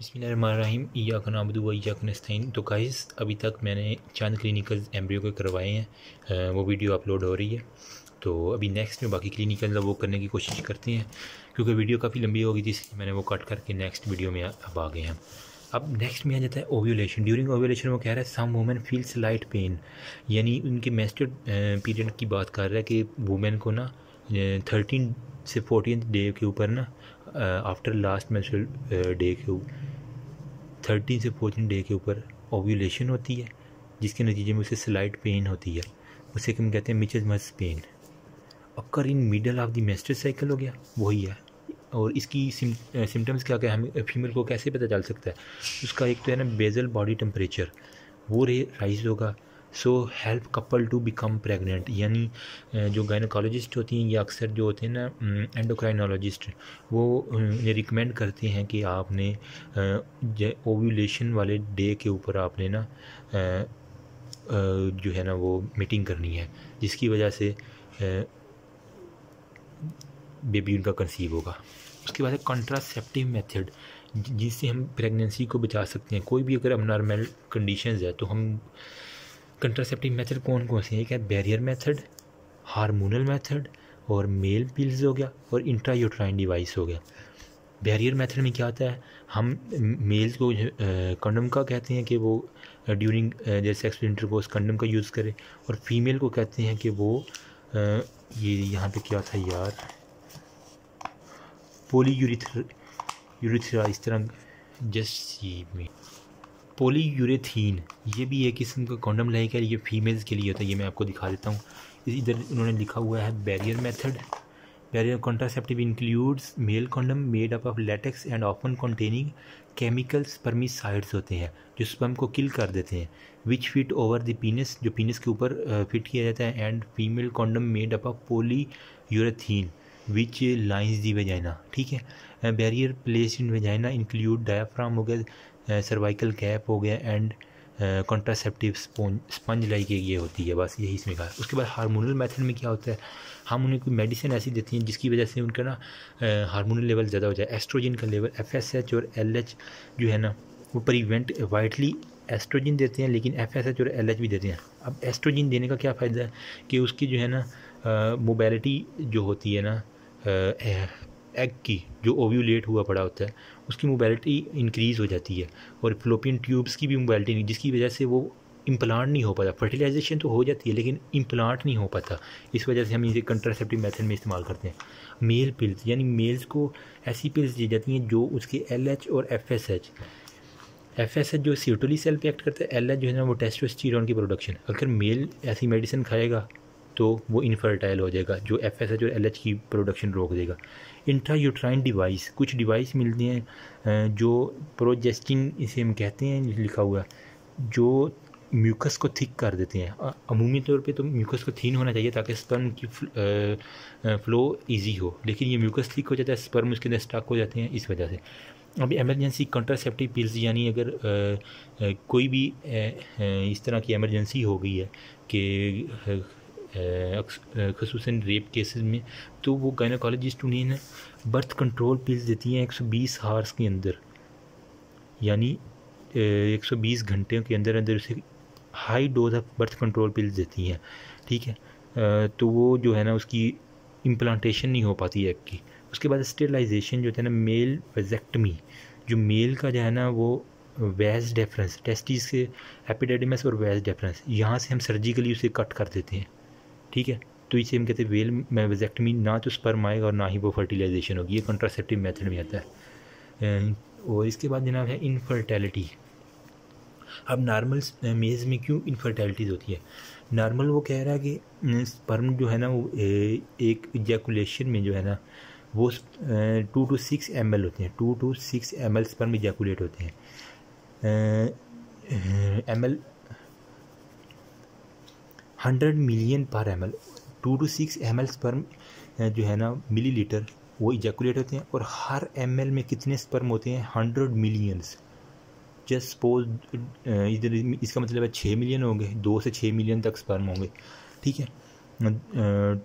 व ईयाकन तो गाइस अभी तक मैंने चंद क्लिनिकल एम्ब्रियो के करवाए हैं। वो वीडियो अपलोड हो रही है। तो अभी नेक्स्ट में बाकी क्लिनिकल वो करने की कोशिश करते हैं। क्योंकि वीडियो काफ़ी लंबी होगी इसलिए मैंने वो कट करके नेक्स्ट वीडियो में अब आ गए हैं। अब नेक्स्ट में आ जाता है ओव्यूलेशन ड्यूरिंग ओव्यूलेशन वो कह रहा है some women feels light pain यानी उनके मेस्टर पीरियड की बात कर रहा है कि वुमेन को ना थर्टीन से फोर्टीन डे के ऊपर ना आफ्टर लास्ट मेंस्ट्रुअल डे के थर्टीन से फोर्टीन डे के ऊपर ओव्यूलेशन होती है, जिसके नतीजे में उसे स्लाइट पेन होती है। उसे हम कहते हैं mittelschmerz pain occur in middle of the menstrual cycle हो गया, वही है। और इसकी सिम्टम्स क्या क्या हमें फीमेल को कैसे पता चल सकता है? उसका एक तो है ना बेजल बॉडी टेम्परेचर वो रे राइज होगा। So help couple to become pregnant यानी जो गायनोकोलॉजिस्ट होती हैं, या अक्सर जो होते हैं ना एंडोक्राइनोलॉजिस्ट वो ये रिकमेंड करते हैं कि आपने ओव्यूलेशन वाले डे के ऊपर आपने ना जो है ना, वो मीटिंग करनी है, जिसकी वजह से बेबी उनका कंसीव होगा। उसके बाद कॉन्ट्रासेप्टिव मेथड जिससे हम प्रेगनेंसी को बचा सकते हैं। कोई भी अगर अब नॉर्मल कंडीशंस है तो हम कंट्रासेप्टिव मेथड कौन कौन से हैं? एक है बैरियर मेथड हार्मोनल मेथड और मेल पिल्स हो गया और इंट्रायूट्राइन डिवाइस हो गया। बैरियर मेथड में क्या होता है? हम मेल्स को कंडम का कहते हैं कि वो ड्यूरिंग जैसे सेक्स इंटरकोर्स कंडम का यूज़ करें और फीमेल को कहते हैं कि वो आ, ये यहाँ पे क्या था यार? पोली यूरिथ्रा यूरिथ्रा इस तरह जस्ट में। पोलीयूरेथीन, ये भी एक किस्म का कॉन्डम रहेगा ये फीमेल्स के लिए होता है, ये मैं आपको दिखा देता हूँ। इधर उन्होंने लिखा हुआ है barrier method barrier contraceptive includes male condom made up of latex and often containing chemicals spermicides होते हैं, जो स्पम को किल कर देते हैं which fit over the penis जो पीनस के ऊपर फिट किया जाता है and female condom made up of polyurethane which lines the vagina ठीक है? Barrier place in vagina include diaphragm हो गया सर्वाइकल गैप हो गया एंड कॉन्ट्रासेप्टिव स्पंज लाइक ये होती है, बस यही इसमें कहा। उसके बाद हार्मोनल मेथड में क्या होता है? हम उन्हें कोई मेडिसिन ऐसी देती हैं जिसकी वजह से उनका ना हार्मोनल लेवल ज़्यादा हो जाए। एस्ट्रोजन का लेवल एफ़ एस एच और एल एच जो है ना, वो प्रिवेंट वाइटली एस्ट्रोजन देते हैं, लेकिन एफ़ एस एच और एल एच भी देते हैं। अब एस्ट्रोजन देने का क्या फ़ायदा है? कि उसकी जो है ना मोबैलिटी जो होती है ना एग की, जो ओव्यूलेट हुआ पड़ा होता है, उसकी मोबाइलिटी इंक्रीज़ हो जाती है और फ्लोपियन ट्यूब्स की भी मोबाइलिटी नहीं, जिसकी वजह से वो इम्प्लांट नहीं हो पाता। फर्टिलाइजेशन तो हो जाती है, लेकिन इम्प्लांट नहीं हो पाता। इस वजह से हम इसे कंट्रासेप्टिव मेथड में इस्तेमाल करते हैं। मेल पिल्स यानी मेल्स को ऐसी पिल्स दी जाती हैं जो उसके एल एच और F S H F S H जो सीटोली सेल पे एक्ट करता है एल एच जो है ना, वो टेस्टोस्टेरोन की प्रोडक्शन अगर मेल ऐसी मेडिसिन खाएगा तो वो इनफर्टाइल हो जाएगा जो एफ़ एस एच और एल एच की प्रोडक्शन रोक देगा। इंट्रायूट्राइन डिवाइस कुछ डिवाइस मिलती हैं जो प्रोजेस्टिन इसे हम कहते हैं लिखा हुआ जो म्यूकस को थिक कर देते हैं। अमूमी तौर पे तो म्यूकस को थीन होना चाहिए ताकि स्पर्म की फ्लो इजी हो। लेकिन ये म्यूकस थिक हो जाता है स्पर्म उसके अंदर स्टक हो जाते हैं इस वजह से। अभी एमरजेंसी कंट्रासेप्टिव पिल्स यानी अगर आ, आ, कोई भी आ, आ, इस तरह की एमरजेंसी हो गई है कि खसूस रेप केसेस में तो वो गायनाकोलॉजिस्ट उन्हें बर्थ कंट्रोल पिल्स देती हैं 120 हार्स के अंदर। यानी 120 घंटे के अंदर अंदर उसे high dose of birth control pills देती हैं। ठीक है? तो वो जो है ना, उसकी इम्प्लांटेशन नहीं हो पाती एग की। उसके बाद स्टेलाइजेशन जो है ना मेल वेजेक्टमी जो मेल का जो है ना, वो वेज डेफरेंस टेस्टिस के एपिडेडिमस और वेज डेफरेंस यहाँ से हम सर्जिकली उसे कट कर देते हैं। ठीक है? तो इसे हम कहते हैं वेल में वेजेक्टमी ना तो स्पर्म आएगा और ना ही वो फर्टिलाइजेशन होगी। ये कंट्रासेप्टिव मेथड में आता है। और इसके बाद जनाब है इनफर्टेलिटी। अब नॉर्मल मेज़ में क्यों इनफर्टेलिटीज़ होती है? नॉर्मल वो कह रहा है कि स्पर्म जो है ना वो एक इजैकुलेशन में जो है ना, वो टू टू सिक्स एम होते हैं। Two to six M L sperm ejaculate होते हैं। एम एल हंड्रेड मिलियन पर M L, two to six M L sperm जो है ना मिली लीटर वो इजैकुलेट होते हैं। और हर एम एल में कितने स्पर्म होते हैं? हंड्रेड मिलियंस जस्ट सपोज़ इधर इसका मतलब है छः मिलियन होंगे, दो से छः मिलियन तक स्पर्म होंगे। ठीक है?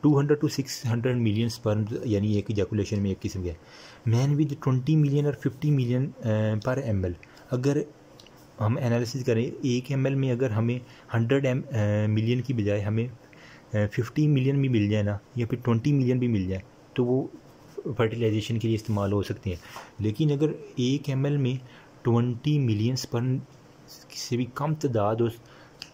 Two hundred to six hundred million sperm यानी एक इजैकुलेशन में एक किस्म के मैन विद ट्वेंटी मिलियन और फिफ्टी मिलियन पर एम एल। अगर हम एनालिसिस करें, एक एमएल में अगर हमें हंड्रेड एम मिलियन की बजाय हमें फिफ्टी मिलियन भी मिल जाए ना, या फिर ट्वेंटी मिलियन भी मिल जाए तो वो फर्टिलाइजेशन के लिए इस्तेमाल हो सकती हैं। लेकिन अगर एक एमएल में ट्वेंटी मिलियन स्पर्म से भी कम तादाद हो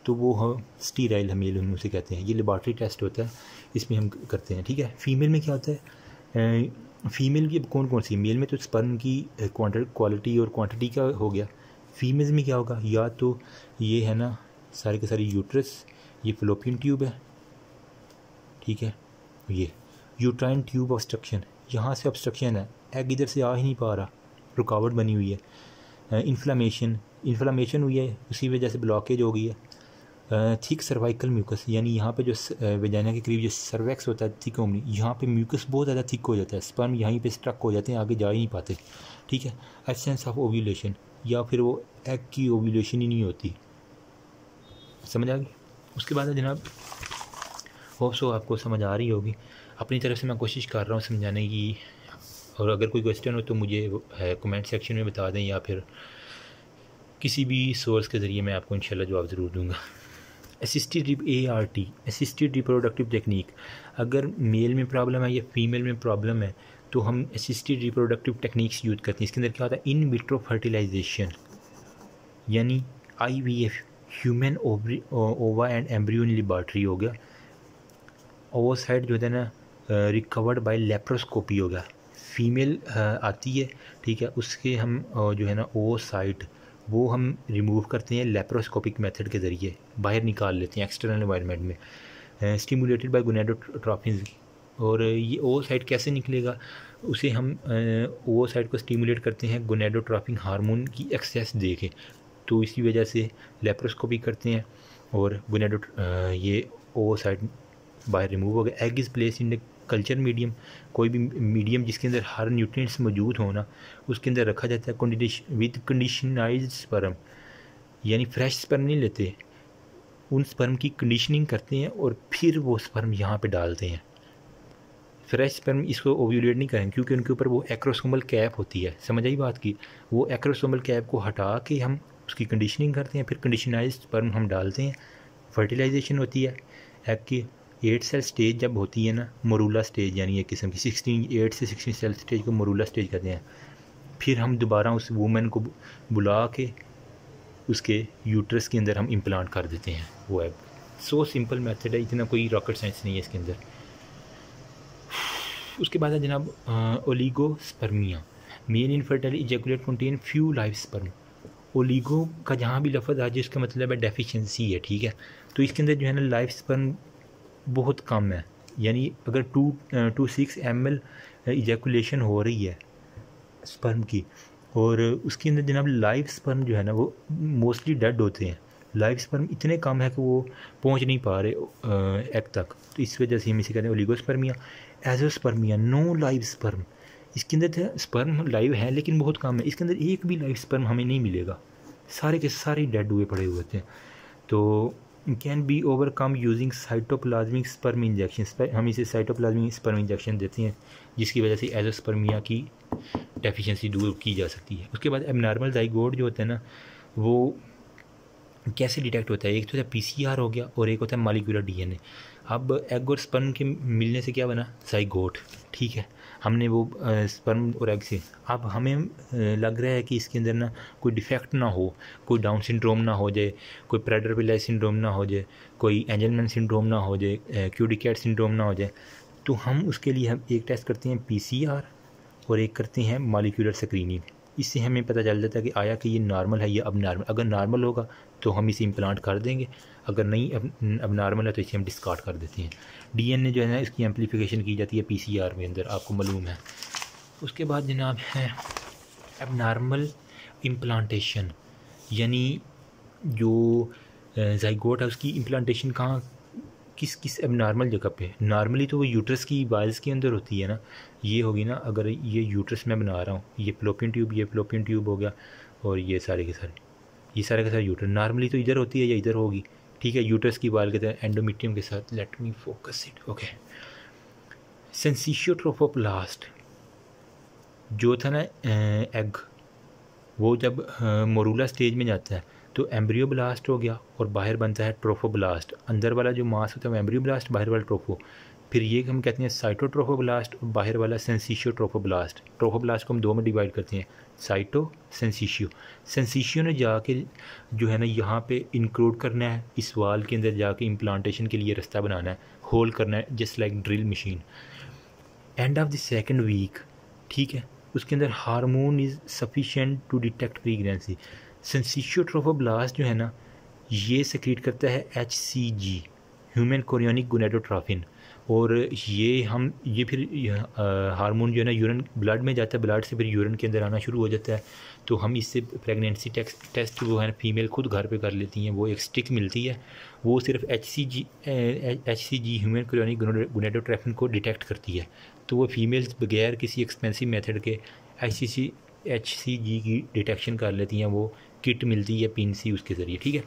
तो वो हम स्टीराइल हमेल हम उसे कहते हैं। ये लेबार्ट्री टेस्ट होता है, इसमें हम करते हैं, ठीक है? फीमेल में क्या होता है? फीमेल की कौन कौन सी? मेल में तो स्पर्म की क्वालिटी और क्वांटिटी का हो गया। फीमेल में क्या होगा? या तो ये है ना, सारे के सारे यूट्रस, ये फ्लोपियन ट्यूब है। ठीक है? ये यूट्राइन ट्यूब ऑब्स्ट्रक्शन यहाँ से ऑब्स्ट्रक्शन है। एग इधर से आ ही नहीं पा रहा। रुकावट बनी हुई है। इन्फ्लामेशन इन्फ्लामेशन हुई है, उसी वजह से ब्लॉकेज हो गई है। थिक सर्वाइकल म्यूकस यानी यहाँ पे जो वेजाइना के करीब जो सर्वेक्स होता है थिक ओमनी यहाँ पे म्यूकस बहुत ज़्यादा थिक हो जाता है। स्पर्म यहीं पे स्ट्रक हो जाते हैं, आगे जा ही नहीं पाते। ठीक है? एसेंस ऑफ़ ओव्यूलेशन या फिर वो एग की ओव्यूलेशन ही नहीं होती। समझ आ गई? उसके बाद जनाब होप सो आपको समझ आ रही होगी। अपनी तरफ़ से मैं कोशिश कर रहा हूँ समझाने की। और अगर कोई क्वेश्चन हो तो मुझे कमेंट सेक्शन में बता दें या फिर किसी भी सोर्स के ज़रिए मैं आपको इंशाल्लाह जवाब ज़रूर दूँगा। Assisted A R T assisted reproductive technique अगर मेल में प्रॉब्लम है या फीमेल में प्रॉब्लम है तो हम असिस्टेड रिप्रोडक्टिव टेक्निक्स यूज़ करते हैं। इसके अंदर क्या होता है? इन विट्रो फर्टिलाइजेशन यानी I V F human ova and embryo laboratory हो गया। ओवर साइड जो है ना रिकवर्ड बाय लेप्रोस्कोपी हो गया। फीमेल आती है, ठीक है? उसके हम जो है ना ओ साइड वो हम रिमूव करते हैं लेप्रोस्कोपिक मेथड के ज़रिए। बाहर निकाल लेते हैं एक्सटर्नल इन्वायरमेंट में। स्टिमुलेटेड बाय गुनेडोट्रॉपिन और ये ओ साइड कैसे निकलेगा? उसे हम ओ साइड को स्टिमुलेट करते हैं गोनेडोट्रॉपिक हार्मोन की एक्सेस दे के तो इसी वजह से लेप्रोस्कोपी करते हैं और गोनेडो ये ओ साइड बाहर रिमूव हो गया। Egg is place in culture medium कोई भी मीडियम जिसके अंदर हर न्यूट्रिएंट्स मौजूद होना उसके अंदर रखा जाता है विद कंडीशनाइज स्पर्म यानी फ्रेश स्पर्म नहीं लेते, उन स्पर्म की कंडीशनिंग करते हैं और फिर वो स्पर्म यहाँ पे डालते हैं। फ्रेश स्पर्म इसको ओव्यूलेट नहीं करें, क्योंकि उनके ऊपर वो एक्रोसोमल कैप होती है। समझ आई बात की? वो एक्रोसोमल कैप को हटा के हम उसकी कंडीशनिंग करते हैं, फिर कंडीशनाइज स्पर्म हम डालते हैं। फर्टिलाइजेशन होती है। एग की एट सेल स्टेज जब होती है ना मरूला स्टेज यानी एक किस्म की सिक्सटीन एट से सिक्सटीन सेल स्टेज को मरूला स्टेज कहते हैं। फिर हम दोबारा उस वूमेन को बुला के उसके यूट्रस के अंदर हम इम्प्लांट कर देते हैं, वो एग सो सिंपल मेथड है, इतना कोई रॉकेट साइंस नहीं है इसके अंदर। उसके बाद है जनाब oligospermia men infertile ejaculate contain few life sperm oligo का जहाँ भी लफज आ जाए, इसका मतलब है डेफिशिएंसी है, ठीक है? तो इसके अंदर जो है ना लाइफ स्पर्म बहुत कम है। यानी अगर two to six M L ejaculation हो रही है स्पर्म की, और उसके अंदर जनाब लाइव स्पर्म जो है ना, वो मोस्टली डेड होते हैं। लाइव स्पर्म इतने कम है कि वो पहुँच नहीं पा रहे एग तक। तो इस वजह से हम इसे कहते हैं oligospermia azoospermia no live sperm इसके अंदर स्पर्म लाइव है, लेकिन बहुत कम है। इसके अंदर एक भी लाइव स्पर्म हमें नहीं मिलेगा। सारे के सारे डेड हुए, पड़े हुए थे। तो can be overcome using cytoplasmic sperm injection हम इसे साइटोप्लाज्मिक स्पर्म इंजेक्शन देते हैं, जिसकी वजह से एजोस्पर्मिया की डेफिशिएंसी दूर की जा सकती है। उसके बाद एबनॉर्मल जाइगोड जो होता है ना, वो कैसे डिटेक्ट होता है? एक तो होता है पीसीआर हो गया, और एक होता है मालिकुलर डीएनए अब एग और स्पर्म के मिलने से क्या बना? जाइगोट ठीक है, हमने वो स्पर्म और एग से। अब हमें लग रहा है कि इसके अंदर ना कोई डिफेक्ट ना हो, कोई डाउन सिंड्रोम ना हो जाए, कोई प्रेडर सिंड्रोम ना हो जाए, कोई एंजलमैन सिंड्रोम ना हो जाए क्यूडिकेट सिंड्रोम ना हो जाए। तो हम उसके लिए हम एक टेस्ट करते हैं पीसीआर और एक करते हैं मालिकुलर स्क्रीनिंग। इससे हमें पता चल जाता है कि आया कि ये नॉर्मल है, या अब नॉर्मल अगर नॉर्मल होगा तो हम इसे इम्प्लांट कर देंगे, अगर नहीं, अब अब नॉर्मल है तो इसे हम डिस्कार्ड कर देते हैं। डीएनए जो है ना, इसकी एम्पलीफिकेशन की जाती है पीसीआर में अंदर, आपको मालूम है। उसके बाद जनाब है अब नॉर्मल इम्प्लांटेशन यानी जो जाइगोट है, उसकी इम्प्लांटेशन कहाँ किस किस, अब नॉर्मल जगह पे नॉर्मली तो वो यूट्रस की वाइल्स के अंदर होती है ना। ये होगी ना, अगर ये यूट्रस मैं बना रहा हूँ, ये फ्लोपियन ट्यूब ये फ्लोपियन ट्यूब हो गया, और ये सारे के सारे, ये सारे के सारे यूट्रस नॉर्मली तो इधर होती है या इधर होगी? ठीक है यूटर्स की वाल के तरह एंडोमीट्रियम के साथ। Let me focus it okay syncytiotrophoblast जो था ना एग वो जब मोरूला स्टेज में जाता है तो एम्ब्रियो ब्लास्ट हो गया और बाहर बनता है ट्रोफोब्लास्ट अंदर वाला जो मास होता है वो एम्ब्रियो ब्लास्ट बाहर वाला ट्रोफो फिर ये हम कहते हैं साइटोट्रोफोब्लास्ट और बाहर वाला सेंसिशियो ट्रोफोब्लास्ट ट्रोफोब्लास्ट को हम दो में डिवाइड करते हैं साइटो सेंसीशियो सेंसीशियो ने जाके जो है ना यहाँ पे इंक्लूड करना है, इस वाल के अंदर जाके इम्प्लांटेशन के लिए रास्ता बनाना है होल करना है just like drill machine end of the second week ठीक है? उसके अंदर hormone is sufficient to detect pregnancy syncytiotrophoblast जो है ना, ये सेक्रेट करता है H C G human chorionic gonadotrophin और ये हम, ये फिर हार्मोन जो है ना यूरिन ब्लड में जाता है ब्लड से फिर यूरिन के अंदर आना शुरू हो जाता है। तो हम इससे प्रेगनेंसी टेस्ट टेस्ट वो है ना फीमेल खुद घर पे कर लेती हैं, वो एक स्टिक मिलती है। वो सिर्फ़ H C G H C G human chorionic gonadotrophin को डिटेक्ट करती है। तो वो फीमेल्स बगैर किसी एक्सपेंसिव मेथड के H C C H C G की डिटेक्शन कर लेती हैं, वो किट मिलती है पिन सी उसके ज़रिए, ठीक है?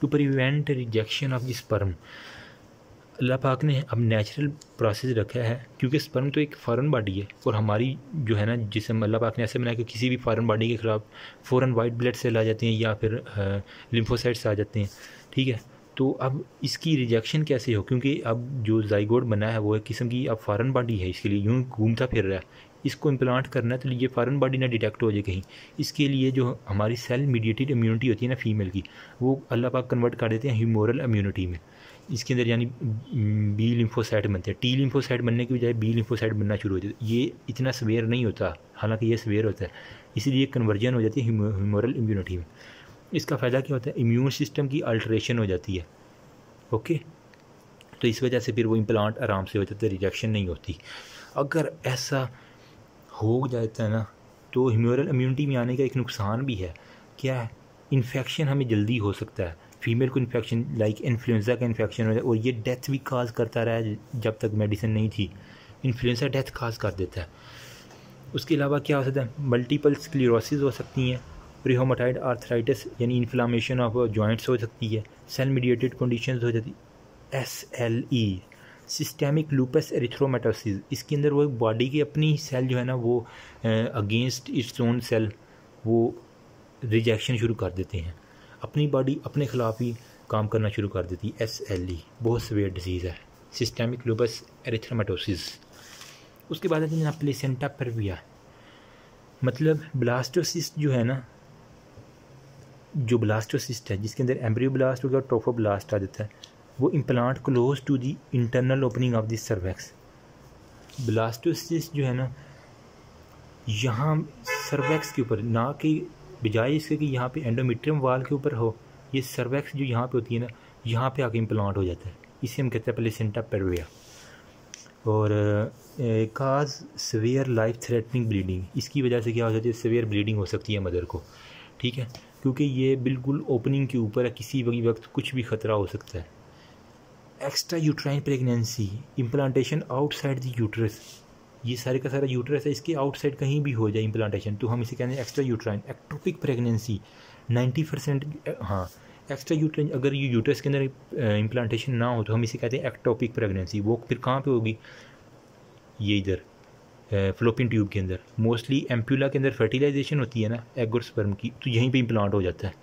To prevent rejection of sperm अल्लाह पाक ने अब नेचुरल प्रोसेस रखा है, क्योंकि स्पर्म तो एक फ़ॉरन बॉडी है और हमारी जो है ना जिसम अल्लाह पाक ने ऐसे बनाया कि किसी भी फ़ॉरन बॉडी के ख़िलाफ़ फ़ौरन वाइट ब्लड सेल आ जाते हैं या फिर लिम्फोसाइट्स आ जाते हैं, ठीक है? तो अब इसकी रिजेक्शन कैसे हो? क्योंकि अब जो जाइगोड बना है वो एक किस्म की अब फ़ॉरन बॉडी है, इसके लिए यूँ घूमता फिर रहा है। इसको इम्प्लांट करना है तो ये फ़ॉरन बॉडी ना डिटेक्ट हो जाए कहीं। इसके लिए जो हमारी सेल मीडिएटेड इम्यूनिटी होती है ना फीमेल की, वो अल्लाह पाक कन्वर्ट कर देते हैं ह्यूमोरल इम्यूनिटी में। इसके अंदर यानी बी लिम्फोसाइड बनते हैं। टी लिम्फोसाइड बनने की बजाय बी लिम्फोसाइड बनना शुरू हो जाता है। ये इतना सवेयर नहीं होता, हालाँकि ये सवेयर होता है। इसीलिए कन्वर्जन हो जाती है ह्यूमोरल इम्यूनिटी में। इसका फ़ायदा क्या होता है? इम्यून सिस्टम की अल्ट्रेशन हो जाती है। ओके तो इस वजह से फिर वो इम्प्लांट आराम से हो जाता है रिजेक्शन नहीं होती। अगर ऐसा हो जाता है ना तो ह्यूमोरल इम्यूनिटी में आने का एक नुकसान भी है। क्या है इन्फेक्शन हमें जल्दी हो सकता है? फीमेल को इन्फेक्शन लाइक इन्फ्लुएंजा का इन्फेक्शन हो जाए और ये डेथ भी काज करता रहा जब तक मेडिसिन नहीं थी। इन्फ्लुएंजा डेथ काज कर देता है। उसके अलावा क्या हो सकता है? मल्टीपल स्क्लीरोसिस हो सकती हैं प्रीहोमाटाइड आर्थराइटिस यानी इन्फ्लामेशन ऑफ़ जॉइंट्स हो सकती है सेल मीडिएटेड कंडीशंस हो जाती S L E systemic lupus erythematosus इसके अंदर वो बॉडी की अपनी सेल जो है ना, वो अगेंस्ट इट्स ओन सेल वो रिजेक्शन शुरू कर देते हैं। अपनी बॉडी अपने ख़िलाफ़ ही काम करना शुरू कर देती है एस एल ई बहुत सवेयर डिज़ीज़ है सिस्टेमिक लूपस एरिथ्रामेटोसिस उसके बाद आते हैं है प्लेसेंटा परविया मतलब ब्लास्टोसिस्ट जो है ना, जो ब्लास्टोसिस्ट है, जिसके अंदर एम्ब्रियो ब्लास्ट हो गया और टोफो ब्लास्ट आ जाता है वो implant close to the internal opening of the cervix blastocyst जो है ना, यहाँ सर्वेक्स के ऊपर, ना कि बजाय इसके कि यहाँ पे एंडोमीट्रियम वाल के ऊपर हो, ये सर्वेक्स जो यहाँ पे होती है ना, यहाँ पे आके इम्प्लांट हो जाता है। इसे हम कहते हैं प्लेसेंटा पेरविया और cause severe life threatening bleeding इसकी वजह से क्या हो जाती है सवेयर ब्लीडिंग हो सकती है मदर को। ठीक है? क्योंकि ये बिल्कुल ओपनिंग के ऊपर है, किसी भी वक्त कुछ भी ख़तरा हो सकता है। Extra uterine pregnancy implantation outside the uterus ये सारे का सारा यूट्रस है, इसके आउटसाइड कहीं भी हो जाए इम्प्लांटेशन तो हम इसे कहते हैं extra uterine ectopic pregnancy ninety percent हाँ एक्स्ट्रा यूट्राइन अगर ये यूट्रस के अंदर इम्प्लांटेशन ना हो तो हम इसे कहते हैं एक्टोपिक प्रेगनेंसी वो फिर कहाँ पे होगी? ये इधर फ्लोपिन ट्यूब के अंदर। मोस्टली एम्प्यूला के अंदर फर्टिलाइजेशन होती है ना एग की तो यहीं पे इम्प्लांट हो जाता है।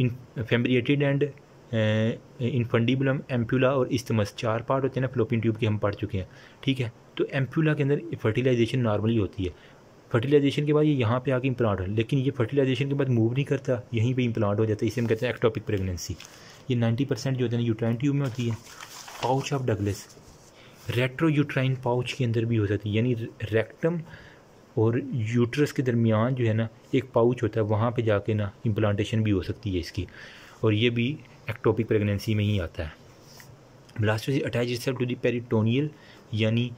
इन फेम्ब्रिएटेड एंड इनफंडिबुलम एम्प्यूला और इस्तमस चार पार्ट होते हैं ना फ्लोपिन ट्यूब के हम पढ़ चुके हैं, ठीक है? तो एम्प्यूला के अंदर फर्टिलाइजेशन नॉर्मली होती है। फर्टिलाइजेशन के बाद ये यहाँ पे आके इम्प्लांट है, लेकिन ये फर्टिलाइजेशन के बाद मूव नहीं करता, यहीं पे इम्प्लांट हो जाता है, इसे हम कहते हैं एक्टोपिक प्रेगनेंसी ये नाइन्टी परसेंट जो होता है यूट्राइन ट्यूब में होती है। Pouch of Douglas retro uterine pouch के अंदर भी हो सकती है, यानी रेक्टम और यूट्रस के दरमियान जो है ना, एक पाउच होता है, वहाँ पर जाके ना इम्प्लांटेशन भी हो सकती है इसकी। और ये भी एक्टोपिक प्रेगनेंसी में ही आता है। Blastocyst attach itself to the peritoneal यानी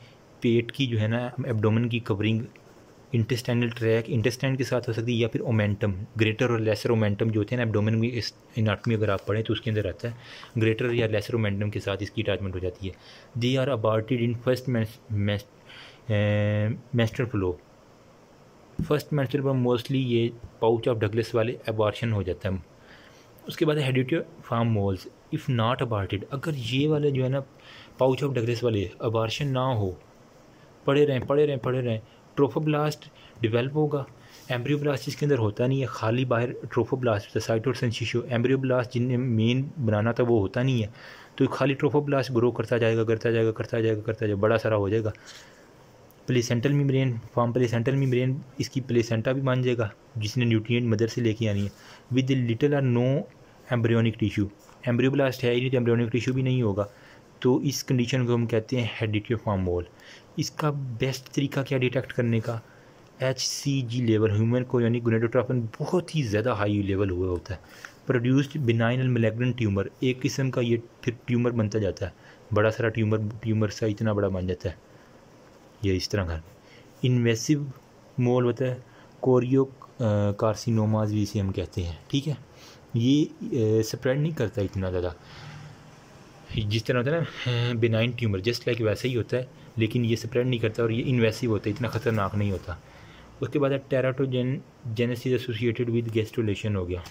पेट की जो है ना एब्डोमन की कवरिंग इंटेस्टाइनल ट्रैक इंटेस्टाइन के साथ हो सकती है या फिर ओमेंटम ग्रेटर और लेसर ओमेंटम जो होते हैं ना एब्डोमन में इस इनाटमी अगर आप पढ़ें तो उसके अंदर आता है। ग्रेटर या लेसर ओमेंटम के साथ इसकी अटैचमेंट हो जाती है। They are aborted in first trimester flow first trimester पर मोस्टली ये पाउच ऑफ़ डगलेस वाले अबार्शन हो जाता है। उसके बाद hydatidiform moles if not aborted अगर ये वाले जो है ना पाउच ऑफ़ डगरेस वाले अबार्शन ना हो, पड़े रहें पड़े रहें पड़े रहें ट्रोफोब्लास्ट डिवेल्प होगा। एम्ब्रियोब्लास्ट इसके अंदर होता नहीं है, खाली बाहर ट्रोफोब्लास्ट साइटोसन शिशो एम्ब्रियोब्लास्ट जिनने मेन बनाना था वो होता नहीं है। तो खाली ट्रोफोब्लास्ट ग्रो करता जाएगा करता जाएगा करता जाएगा करता जाएगा, बड़ा सारा हो जाएगा। Placental membrane form placental membrane इसकी प्लेसेंटा भी बन जाएगा, जिसने न्यूट्रिएंट मदर से लेके आनी है। With little or no embryonic tissue. Embryoblast है ही नहीं तो एम्ब्रियोनिक टिश्यू भी नहीं होगा। तो इस कंडीशन को हम कहते हैं हेडिटिव फॉर्म मोल इसका बेस्ट तरीका क्या डिटेक्ट करने का? H C G level human को यानी गुनेडोट्राफन बहुत ही ज़्यादा हाई लेवल हुआ होता है। Produced benign and malignant tumour एक किस्म का ये फिर ट्यूमर बनता जाता है। बड़ा सारा ट्यूमर ट्यूमर सा इतना बड़ा बन जाता है। ये इस तरह का। इन्वेसिव मोल होता है। कोरियो कार्सिनोमाज भी इसे हम कहते हैं। ठीक है? ये स्प्रेड नहीं करता इतना ज़्यादा। जिस तरह होता है ना बेनाइन ट्यूमर जस्ट लाइक वैसे ही होता है, लेकिन ये स्प्रेड नहीं करता और ये इन्वेसिव होता है, इतना ख़तरनाक नहीं होता। उसके बाद teratogen genesis associated with gestation हो गया।